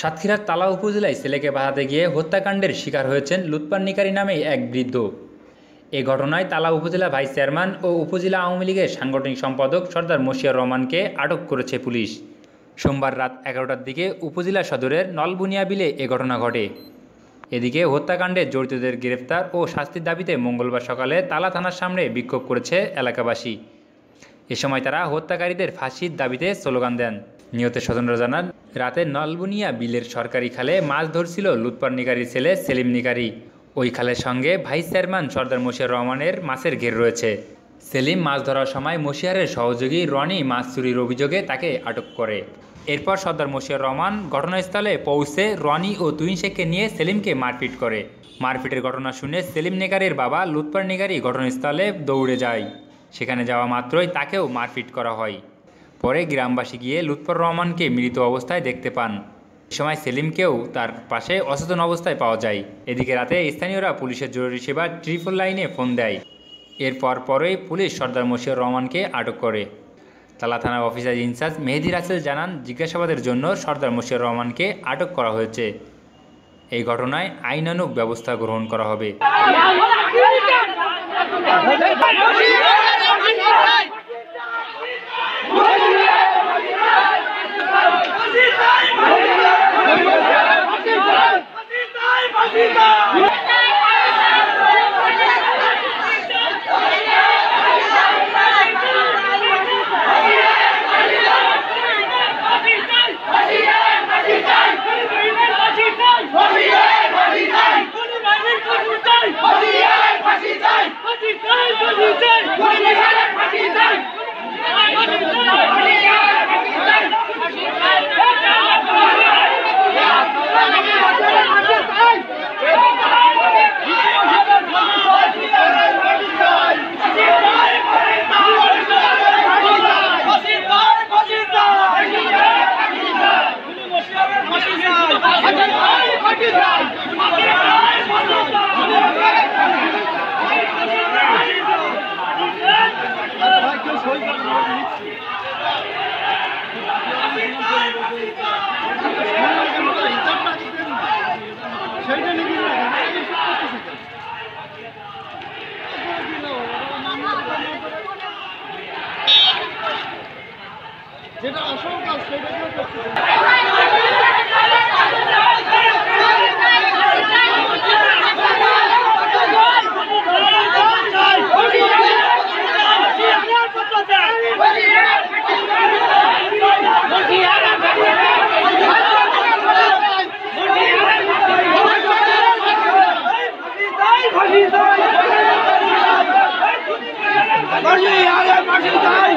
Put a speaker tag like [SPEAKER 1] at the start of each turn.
[SPEAKER 1] সাতক্ষীরার তালা উপজেলায় ছেলেকে বাঁচাতে গিয়ে হত্যাকাণ্ডের শিকার হয়েছেন লুৎপান্নিকারী নামে এক বৃদ্ধ। এ ঘটনায় তালা উপজেলা ভাইস চেয়ারম্যান ও উপজেলা আওয়ামী লীগের সাংগঠনিক সম্পাদক সর্দার মশিয়ার রহমানকে আটক করেছে পুলিশ। সোমবার রাত এগারোটার দিকে উপজেলা সদরের নলবুনিয়া বিলে এ ঘটনা ঘটে। এদিকে হত্যাকাণ্ডে জড়িতদের গ্রেফতার ও শাস্তির দাবিতে মঙ্গলবার সকালে তালা থানার সামনে বিক্ষোভ করেছে এলাকাবাসী। এ সময় তারা হত্যাকারীদের ফাঁসির দাবিতে স্লোগান দেন। নিহতের স্বজনরা জানান, রাতে নলবুনিয়া বিলের সরকারি খালে মাছ ধরছিল লুৎপার নিকারির ছেলে সেলিম নিকারি। ওই খালের সঙ্গে ভাইস চেয়ারম্যান সর্দার মশিয়ার রহমানের মাছের ঘের রয়েছে। সেলিম মাছ ধরার সময় মশিয়ারের সহযোগী রনি মাছ চুরির অভিযোগে তাকে আটক করে। এরপর সর্দার মশিয়ার রহমান ঘটনাস্থলে পৌঁছে রনি ও তুইন শেখকে নিয়ে সেলিমকে মারপিট করে। মারপিটের ঘটনা শুনে সেলিম নেগারের বাবা লুৎপার নেগারি ঘটনাস্থলে দৌড়ে যায়। সেখানে যাওয়া মাত্রই তাকেও মারপিট করা হয়। পরে গ্রামবাসী গিয়ে লুৎফর রহমানকে মৃত অবস্থায় দেখতে পান। এ সময় সেলিমকেও তার পাশে অচেতন অবস্থায় পাওয়া যায়। এদিকে রাতে স্থানীয়রা পুলিশের জরুরি সেবা ট্রিপল লাইনে ফোন দেয়। এরপর পরেই পুলিশ সর্দার মশিউর রহমানকে আটক করে। তালা থানার অফিসার ইনচার্জ মেহেদি রাসেল জানান, জিজ্ঞাসাবাদের জন্য সর্দার মশিউর রহমানকে আটক করা হয়েছে। এই ঘটনায় আইনানুগ ব্যবস্থা গ্রহণ করা হবে।
[SPEAKER 2] জিন্দাবাদ যেটা আসল কাজ সেটা 哎呀呀，
[SPEAKER 3] 马超！